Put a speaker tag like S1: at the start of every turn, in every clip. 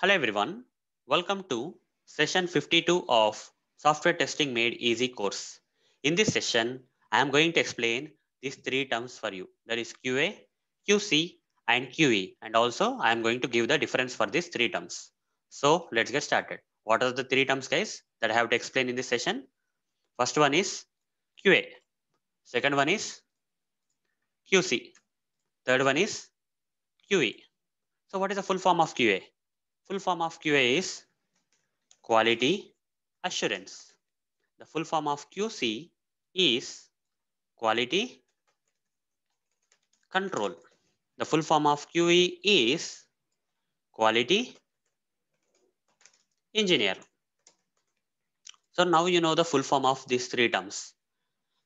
S1: Hello everyone. Welcome to session 52 of Software Testing Made Easy course. In this session, I am going to explain these three terms for you. That is QA, QC and QE. And also I am going to give the difference for these three terms. So let's get started. What are the three terms guys that I have to explain in this session? First one is QA. Second one is QC. Third one is QE. So what is the full form of QA? Full form of QA is quality assurance. The full form of QC is quality control. The full form of QE is quality engineer. So now you know the full form of these three terms.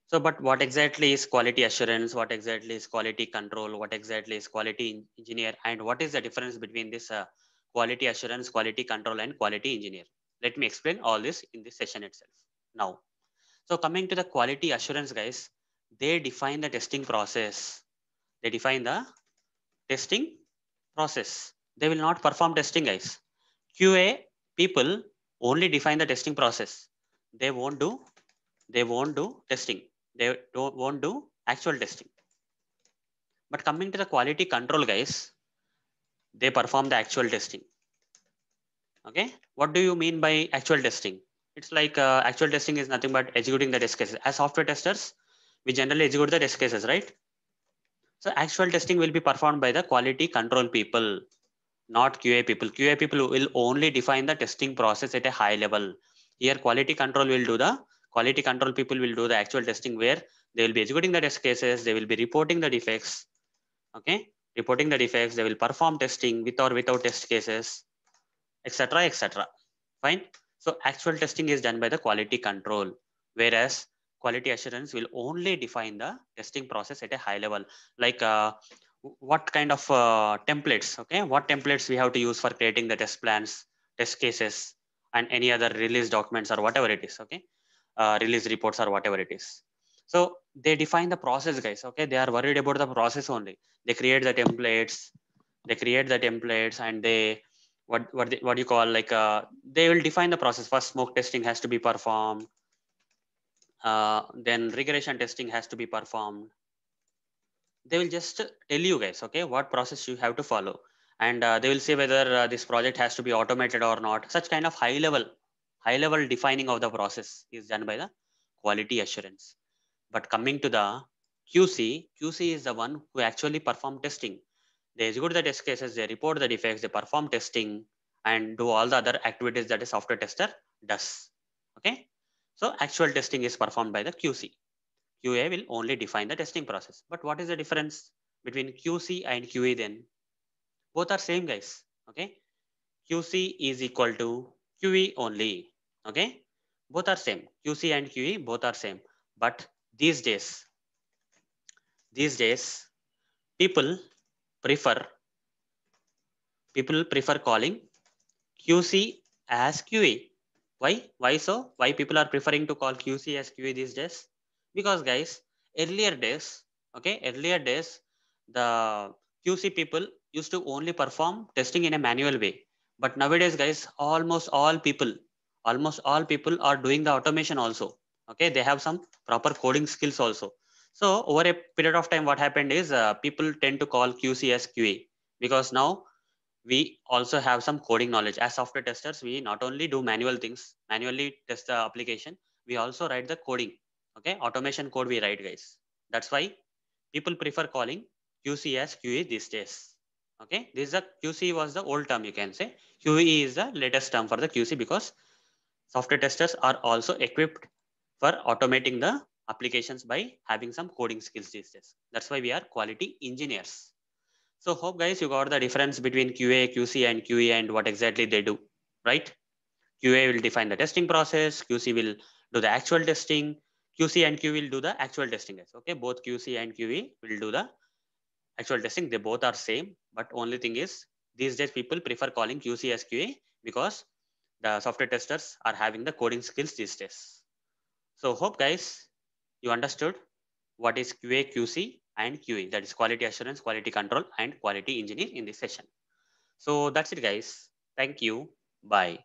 S1: So, but what exactly is quality assurance? What exactly is quality control? What exactly is quality engineer? And what is the difference between this uh, quality assurance, quality control, and quality engineer? Let me explain all this in this session itself. Now, so coming to the quality assurance, guys, they define the testing process. They define the testing process. They will not perform testing, guys. QA people only define the testing process. They won't do. They won't do testing they don't won't do actual testing. But coming to the quality control guys, they perform the actual testing. Okay, what do you mean by actual testing? It's like uh, actual testing is nothing but executing the test cases. As software testers, we generally execute the test cases, right? So actual testing will be performed by the quality control people, not QA people. QA people will only define the testing process at a high level. Here quality control will do the quality control people will do the actual testing where they will be executing the test cases, they will be reporting the defects, okay? Reporting the defects, they will perform testing with or without test cases, etc. etc. Fine. So actual testing is done by the quality control, whereas quality assurance will only define the testing process at a high level, like uh, what kind of uh, templates, okay? What templates we have to use for creating the test plans, test cases, and any other release documents or whatever it is, okay? uh, release reports or whatever it is. So they define the process, guys. Okay, they are worried about the process only. They create the templates. They create the templates and they what what they, what you call like uh, they will define the process. First, smoke testing has to be performed. Uh, then regression testing has to be performed. They will just tell you guys, okay, what process you have to follow, and uh, they will say whether uh, this project has to be automated or not. Such kind of high level high level defining of the process is done by the quality assurance. But coming to the QC, QC is the one who actually perform testing. They execute the test cases, they report the defects, they perform testing and do all the other activities that a software tester does. Okay. So actual testing is performed by the QC. QA will only define the testing process. But what is the difference between QC and QA then? Both are same guys. Okay. QC is equal to QE only okay both are same qc and qe both are same but these days these days people prefer people prefer calling qc as QA. why? Why so? Why people are preferring to call qc as QA these days? Because guys earlier days okay earlier days the qc people used to only perform testing in a manual way. But nowadays guys almost all people almost all people are doing the automation also okay they have some proper coding skills also. So over a period of time what happened is uh, people tend to call qc as qa because now we also have some coding knowledge. As software testers we not only do manual things manually test the application we also write the coding. Okay automation code we write guys. That's why people prefer calling qc as qa these days. Okay this is a qc was the old term you can say. Qe is the latest term for the qc because software testers are also equipped for automating the applications by having some coding skills these days. That's why we are quality engineers. So hope guys you got the difference between QA, QC and QE and what exactly they do, right? QA will define the testing process, QC will do the actual testing, QC and QE will do the actual testing guys. Okay, both QC and QE will do the actual testing. They both are same, but only thing is these days people prefer calling QC as QA because the software testers are having the coding skills these days. So hope guys, you understood what is QA, QC and QE, that is quality assurance, quality control and quality engineer in this session. So that's it guys. Thank you. Bye.